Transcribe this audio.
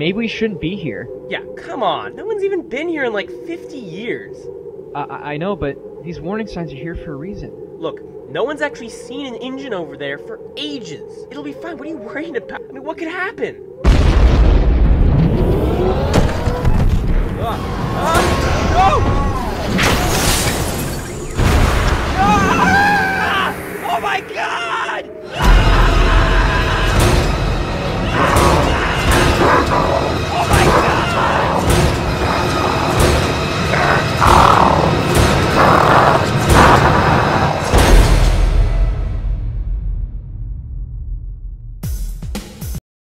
maybe we shouldn't be here. Yeah, come on. No one's even been here in like 50 years. I, know, but these warning signs are here for a reason. Look, no one's actually seen an engine over there for ages. It'll be fine. What are you worrying about? I mean, what could happen?